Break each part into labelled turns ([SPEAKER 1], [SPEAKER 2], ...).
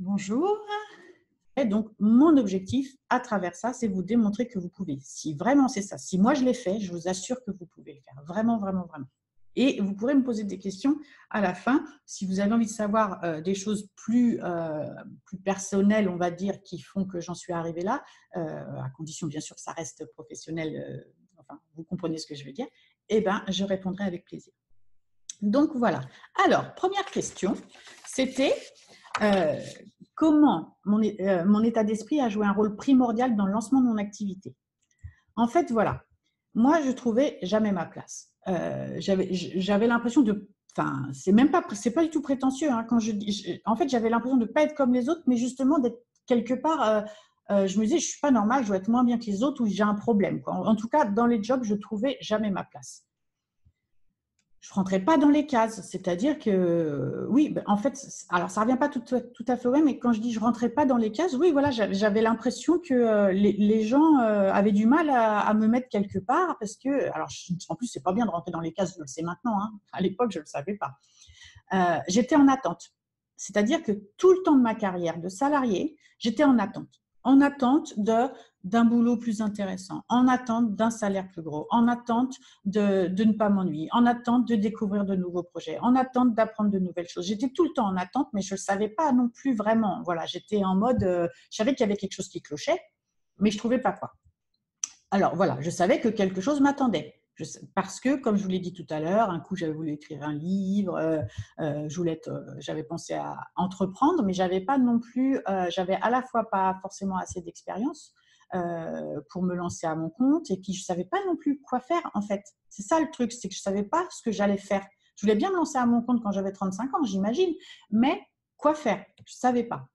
[SPEAKER 1] Bonjour. Et donc, mon objectif à travers ça, c'est vous démontrer que vous pouvez. Si vraiment c'est ça, si moi je l'ai fait, je vous assure que vous pouvez le faire. Vraiment, vraiment, vraiment. Et vous pourrez me poser des questions à la fin si vous avez envie de savoir euh, des choses plus, euh, plus personnelles, on va dire, qui font que j'en suis arrivée là, euh, à condition bien sûr que ça reste professionnel, enfin, vous comprenez ce que je veux dire, eh bien, je répondrai avec plaisir. Donc voilà. Alors, première question, c'était comment mon, mon état d'esprit a joué un rôle primordial dans le lancement de mon activité? En fait, voilà, moi, je trouvais jamais ma place. Euh, j'avais l'impression de enfin c'est même pas c'est pas du tout prétentieux hein, quand je, en fait j'avais l'impression de pas être comme les autres mais justement d'être quelque part euh, euh, je me disais je suis pas normale je dois être moins bien que les autres ou j'ai un problème quoi. en, tout cas dans les jobs je trouvais jamais ma place je rentrais pas dans les cases. C'est-à-dire que, oui, ben, en fait, alors ça revient pas tout, à fait au mais quand je dis je rentrais pas dans les cases, oui, voilà, j'avais l'impression que euh, les, gens euh, avaient du mal à, me mettre quelque part parce que, alors en plus, c'est pas bien de rentrer dans les cases, je le sais maintenant, hein. à l'époque, je le savais pas. Euh, j'étais en attente. C'est-à-dire que tout le temps de ma carrière de salarié, j'étais en attente en attente d'un boulot plus intéressant, en attente d'un salaire plus gros, en attente de, ne pas m'ennuyer, en attente de découvrir de nouveaux projets, en attente d'apprendre de nouvelles choses. J'étais tout le temps en attente, mais je ne savais pas non plus vraiment. Voilà, j'étais en mode, euh, je savais qu'il y avait quelque chose qui clochait, mais je ne trouvais pas quoi. Alors voilà, je savais que quelque chose m'attendait parce que, comme je vous l'ai dit tout à l'heure, un coup j'avais voulu écrire un livre, euh, euh, j'avais pensé à entreprendre, mais j'avais pas non plus, j'avais à la fois pas forcément assez d'expérience pour me lancer à mon compte, et puis je savais pas non plus quoi faire en fait. C'est ça le truc, c'est que je savais pas ce que j'allais faire. Je voulais bien me lancer à mon compte quand j'avais 35 ans, j'imagine, mais quoi faire? Je savais pas.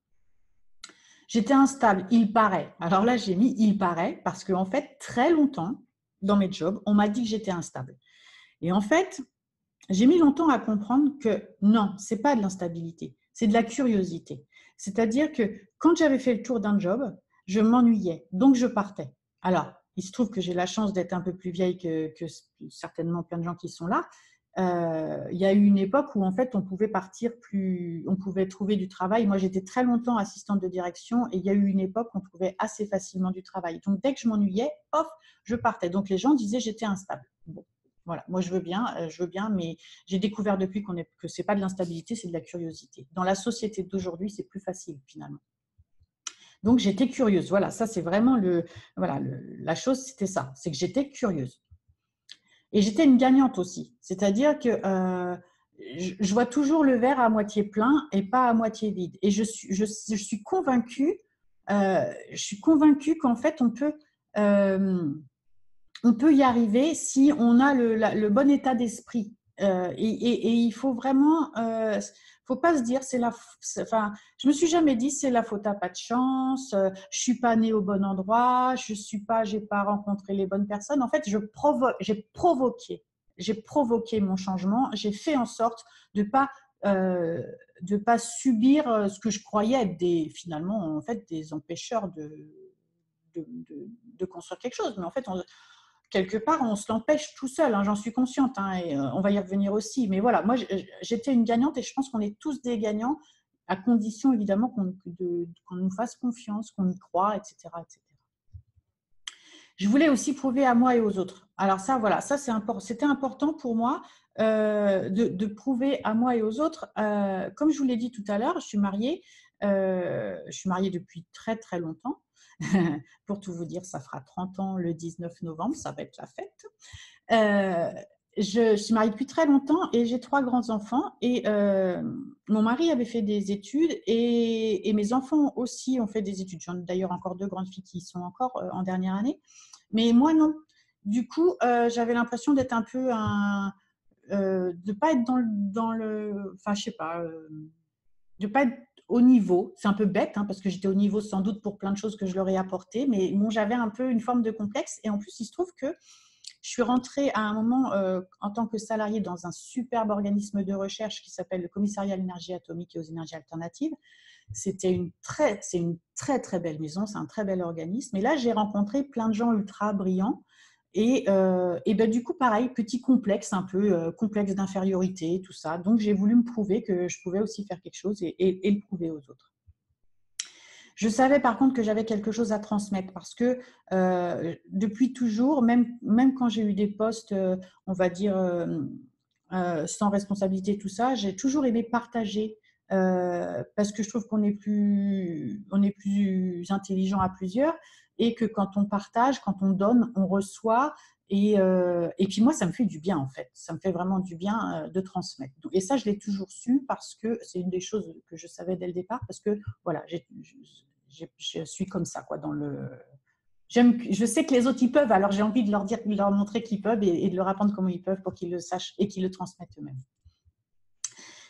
[SPEAKER 1] J'étais instable, il paraît. Alors là, j'ai mis il paraît parce qu'en en fait, très longtemps, dans mes jobs, on m'a dit que j'étais instable. Et en fait, j'ai mis longtemps à comprendre que non, c'est pas de l'instabilité, c'est de la curiosité. C'est-à-dire que quand j'avais fait le tour d'un job, je m'ennuyais, donc je partais. Alors, il se trouve que j'ai la chance d'être un peu plus vieille que, certainement plein de gens qui sont là. Euh, il y a eu une époque où en fait on pouvait partir plus, on pouvait trouver du travail. Moi j'étais très longtemps assistante de direction et il y a eu une époque où on trouvait assez facilement du travail. Donc dès que je m'ennuyais, off, je partais. Donc les gens disaient j'étais instable. Bon, voilà, moi je veux bien, euh, je veux bien, mais j'ai découvert depuis qu'on est, que c'est pas de l'instabilité, c'est de la curiosité. Dans la société d'aujourd'hui, c'est plus facile finalement. Donc j'étais curieuse. Voilà, ça c'est vraiment le, voilà, la chose, c'était ça, c'est que j'étais curieuse. Et j'étais une gagnante aussi. C'est-à-dire que euh, je, vois toujours le verre à moitié plein et pas à moitié vide. Et je suis, je, suis convaincue, euh, je suis convaincue qu'en fait, on peut, euh, on peut y arriver si on a le, le bon état d'esprit. Et, et, il faut vraiment faut pas se dire c'est la enfin je me suis jamais dit c'est la faute à pas de chance euh, je suis pas née au bon endroit je suis pas j'ai pas rencontré les bonnes personnes. En fait je provoque j'ai provoqué j'ai provoqué mon changement. J'ai fait en sorte de pas euh, de pas subir euh, ce que je croyais être des finalement en fait des empêcheurs de de, construire quelque chose. Mais en fait quelque part, on se l'empêche tout seul, hein, j'en suis consciente, hein, et euh, on va y revenir aussi. Mais voilà, moi, j'étais une gagnante et je pense qu'on est tous des gagnants, à condition évidemment qu'on nous fasse confiance, qu'on y croit, etc., etc. Je voulais aussi prouver à moi et aux autres. Alors ça, voilà, ça c'était important pour moi euh, de, prouver à moi et aux autres. Euh, comme je vous l'ai dit tout à l'heure, je suis mariée. je suis mariée depuis très très longtemps. Pour tout vous dire, ça fera 30 ans le 19 novembre, ça va être la fête. Euh, je, suis mariée depuis très longtemps et j'ai trois grands-enfants. Et euh, mon mari avait fait des études et, mes enfants aussi ont fait des études. J'en ai d'ailleurs encore deux grandes filles qui sont encore euh, en dernière année. Mais moi, non. Du coup, j'avais l'impression d'être un peu un. de ne pas être dans le, dans le. Enfin, je sais pas. De pas être au niveau. C'est un peu bête, hein, parce que j'étais au niveau sans doute pour plein de choses que je leur ai apportées, mais bon, j'avais un peu une forme de complexe. Et en plus, il se trouve que je suis rentrée à un moment euh, en tant que salariée dans un superbe organisme de recherche qui s'appelle le Commissariat à l'énergie atomique et aux énergies alternatives. C'était une très, c'est une très très belle maison, c'est un très bel organisme. Et là, j'ai rencontré plein de gens ultra brillants et, euh, et ben, du coup, pareil, petit complexe, un peu euh, complexe d'infériorité, tout ça. Donc, j'ai voulu me prouver que je pouvais aussi faire quelque chose et, le prouver aux autres. Je savais par contre que j'avais quelque chose à transmettre parce que euh, depuis toujours, même, quand j'ai eu des postes, on va dire, sans responsabilité, tout ça, j'ai toujours aimé partager parce que je trouve qu'on est plus intelligent à plusieurs et que quand on partage, quand on donne, on reçoit. Et, et, puis moi, ça me fait du bien en fait. Ça me fait vraiment du bien de transmettre. Et ça, je l'ai toujours su parce que c'est une des choses que je savais dès le départ parce que voilà, je suis comme ça quoi dans le. Je sais que les autres y peuvent, alors j'ai envie de leur dire, de leur montrer qu'ils peuvent et, de leur apprendre comment ils peuvent pour qu'ils le sachent et qu'ils le transmettent eux-mêmes.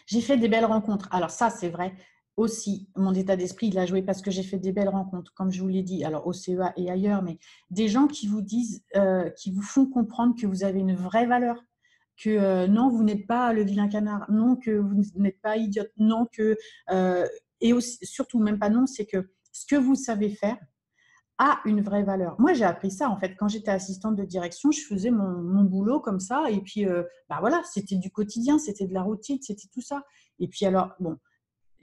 [SPEAKER 1] J'ai fait des belles rencontres. Alors ça, c'est vrai aussi, mon état d'esprit, il a joué parce que j'ai fait des belles rencontres, comme je vous l'ai dit, alors au CEA et ailleurs, mais des gens qui vous disent, euh, qui vous font comprendre que vous avez une vraie valeur, que euh, non, vous n'êtes pas le vilain canard, non, que vous n'êtes pas idiote, non, que, euh, et aussi, surtout même pas non, c'est que ce que vous savez faire a une vraie valeur. Moi, j'ai appris ça, en fait, quand j'étais assistante de direction, je faisais mon, boulot comme ça, et puis, bah voilà, c'était du quotidien, c'était de la routine, c'était tout ça. Et puis alors, bon,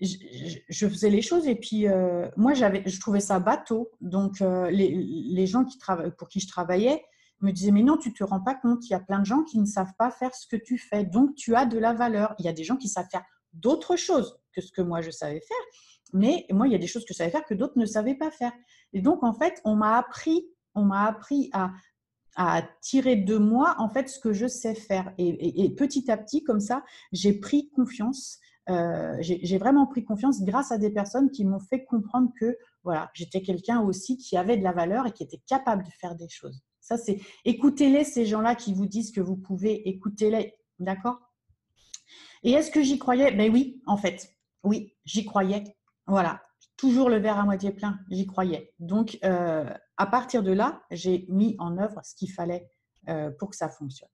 [SPEAKER 1] je, faisais les choses et puis euh, moi j'avais je trouvais ça bateau. Donc euh, les, gens qui pour qui je travaillais me disaient mais non tu te rends pas compte il y a plein de gens qui ne savent pas faire ce que tu fais. Donc tu as de la valeur. Il y a des gens qui savent faire d'autres choses que ce que moi je savais faire. Mais moi il y a des choses que je savais faire que d'autres ne savaient pas faire. Et donc en fait on m'a appris on m'a appris à à tirer de moi en fait ce que je sais faire. Et petit à petit comme ça j'ai pris confiance euh, j'ai vraiment pris confiance grâce à des personnes qui m'ont fait comprendre que voilà, j'étais quelqu'un aussi qui avait de la valeur et qui était capable de faire des choses. Ça, c'est écoutez-les, ces gens-là qui vous disent que vous pouvez, écoutez-les, d'accord? Et est-ce que j'y croyais? Ben oui, en fait, oui, j'y croyais. Voilà, toujours le verre à moitié plein, j'y croyais. Donc, euh, à partir de là, j'ai mis en œuvre ce qu'il fallait euh, pour que ça fonctionne.